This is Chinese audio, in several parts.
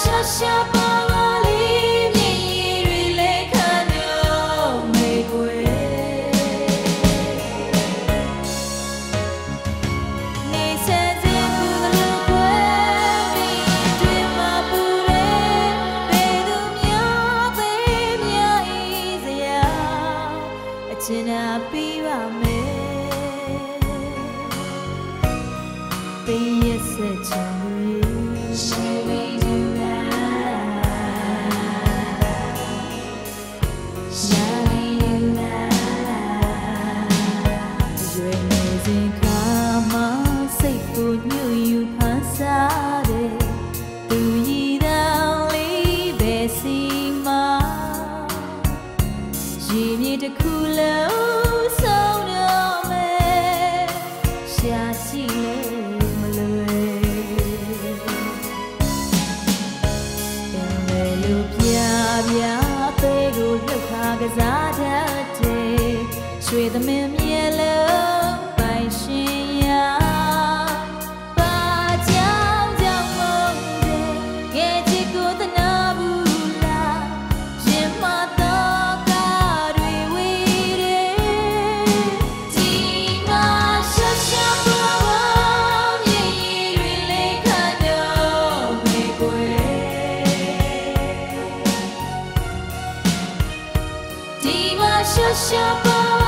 车下。下下吧。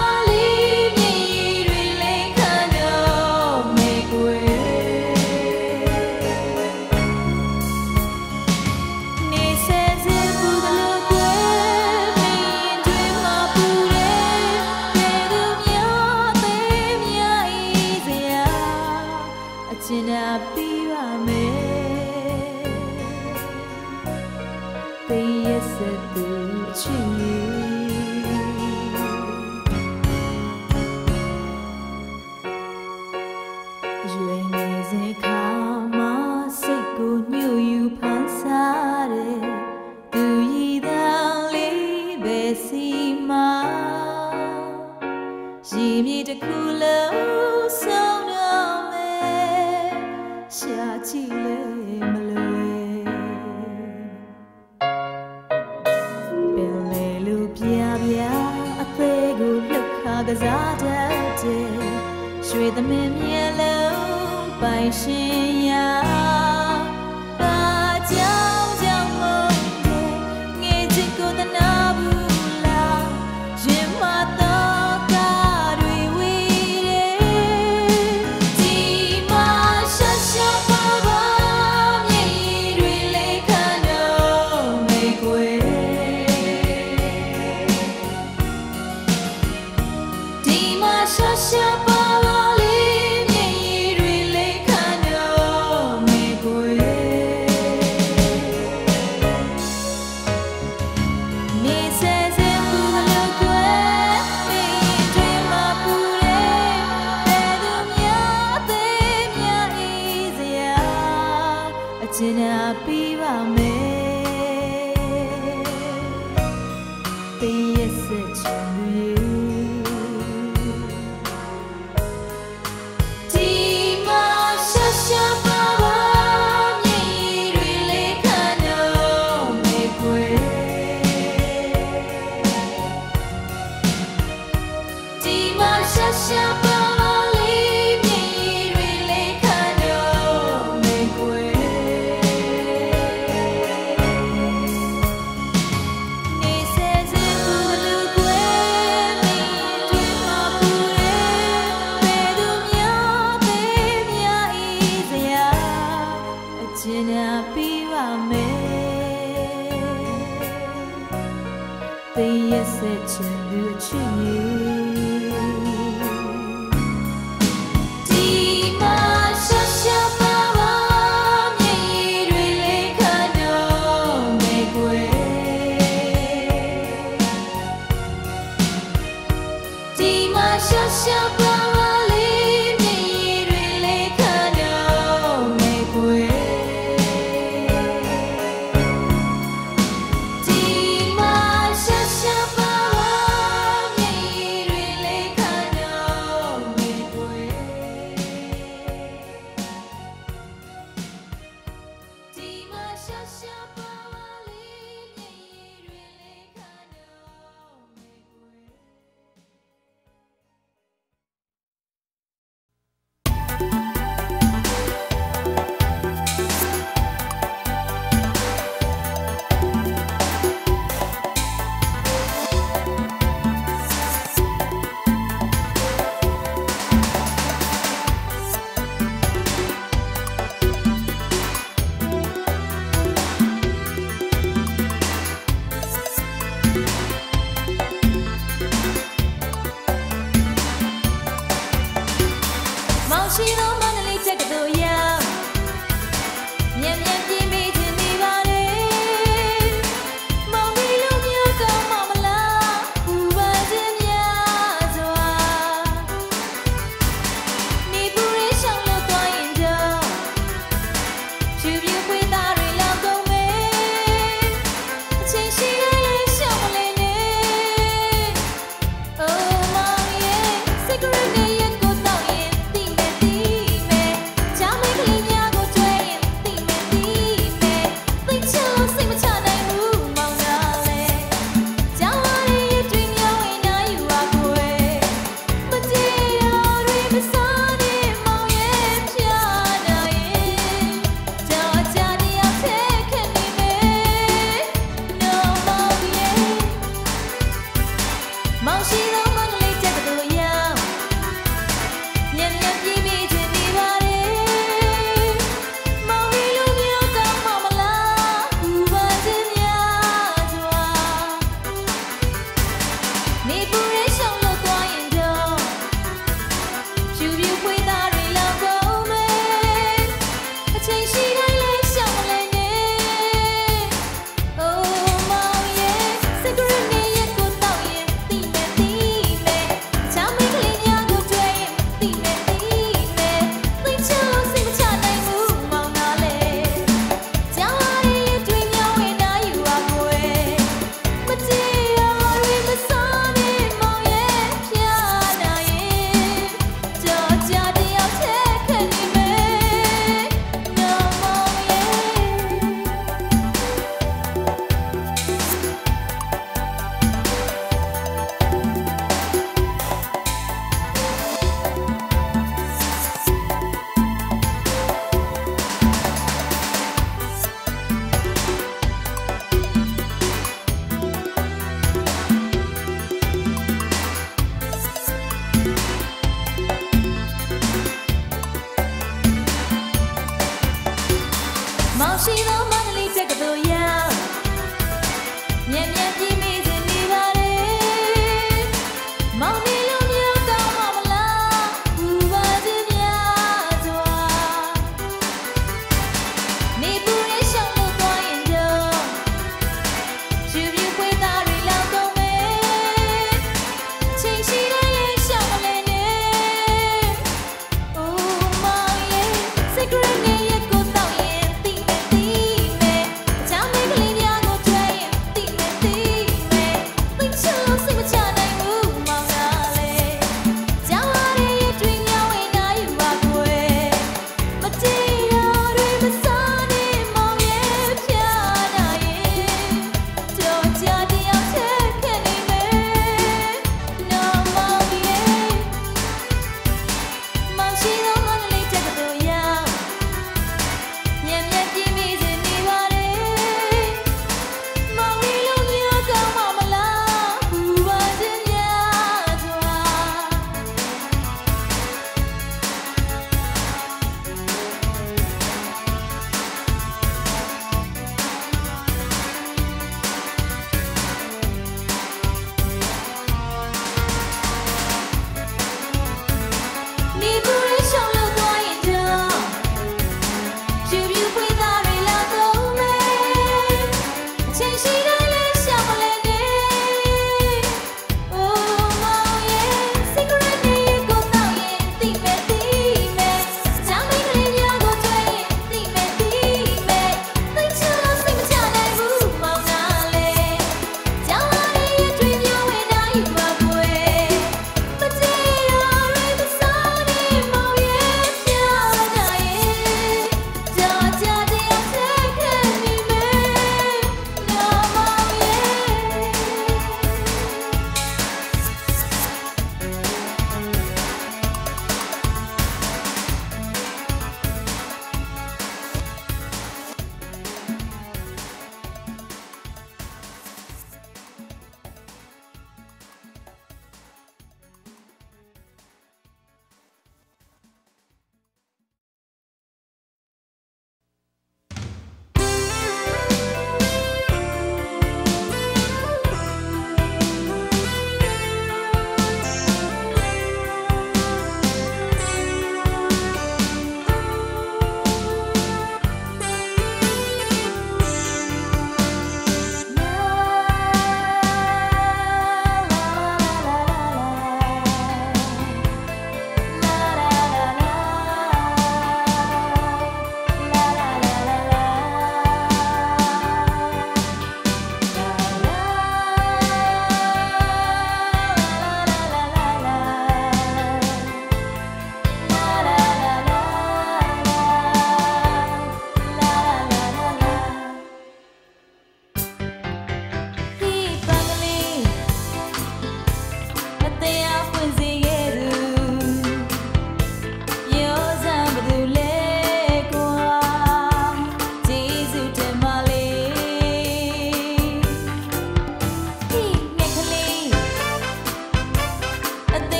毛细的。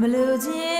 မလို့ခြင်း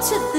to the